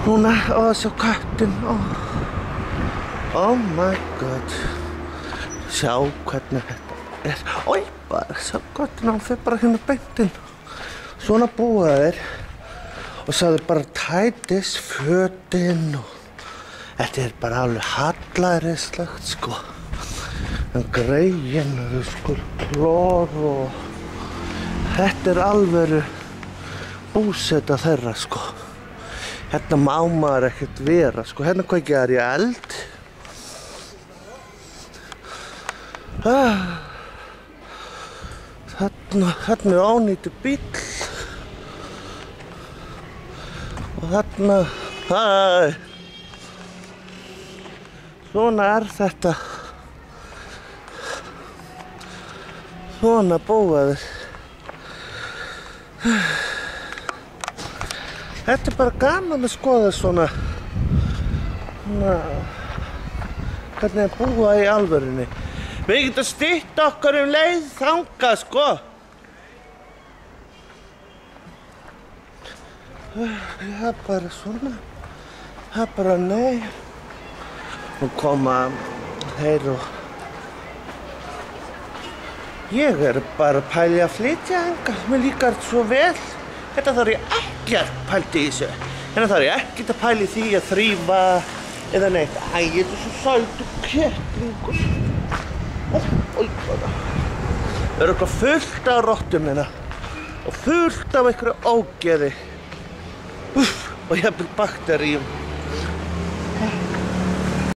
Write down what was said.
Núna, ó, sjá köttin, ó. Oh my god. Sjá hvernig þetta er. Ói, bara, sjá köttin, hann fyrir bara hérna beintinn. Svona búa þeir. Og sagði bara tætis fötinn og þetta er bara alveg hallærislegt, sko. En greiðin, sko, klór og þetta er alveg búseta þeirra, sko. Hérna má maður ekkert vera, sko. Hérna kveikja þær í eld. Ah. Þarna, þarna er ónýttu bíll. Og þarna, hæ. Svona er þetta. Svona búa þeir. Þetta er bara gaman að skoða svona, svona, hvernig að búa í alvörunni. Við getum stytt okkar um leið þanga, sko. Það er bara svona, það er bara nei. Nú koma þeir og ég er bara að pæli að flytja hanga. Mér líkar svo vel. Þetta þarf ég ekkert pælt í þessu. Hérna þarf ég ekkert að pæli því að þrýfa eða neitt. Æ, þetta er svo sætu kettlingur. Ó, ó, bara. Það eru eitthvað fullt af rottum hérna. Og fullt af einhverju ógeði. Úff, og ég hef bakteríum.